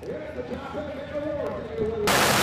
Here's the top of the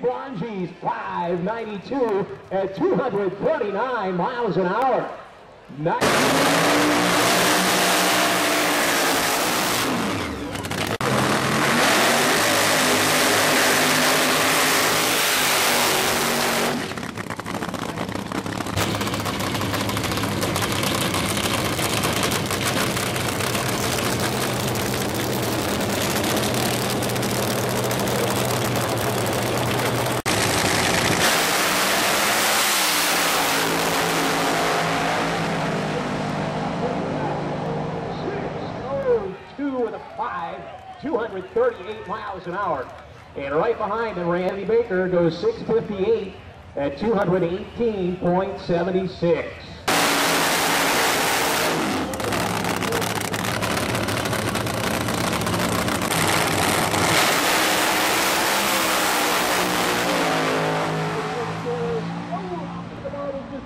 Bronzes 592 at 229 miles an hour. Nice. With a five, 238 miles an hour. And right behind him, Randy Baker goes 658 at 218.76.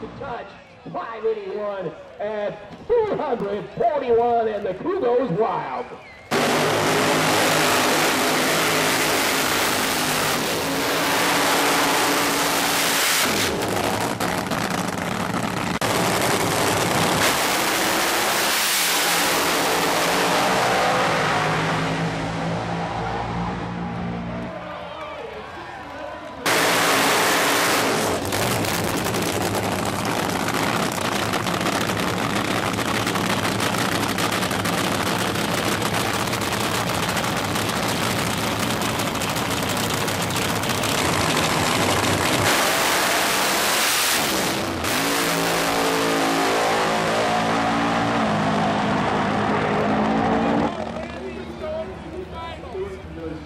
a touch. 581 at 241, and the crew goes wild.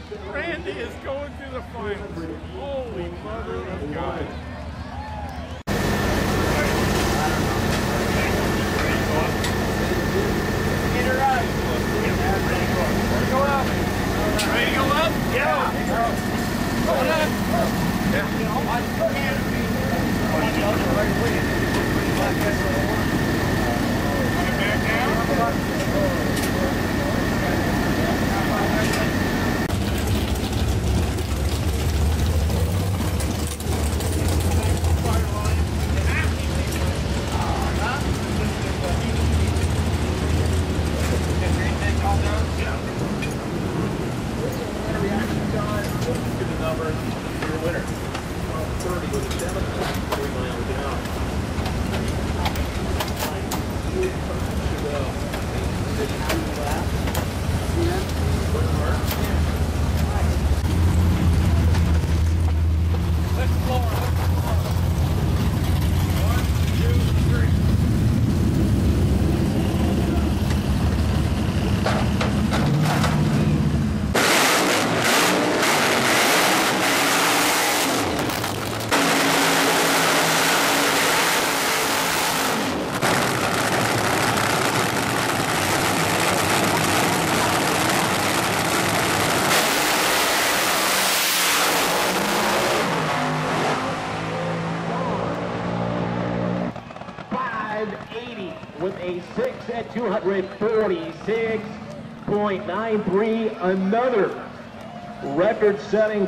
Randy is going to the finals. Holy mother of God. Get her up. Ready to go up? Yeah. Going up. Coming back down. A six at 246.93. Another record-setting.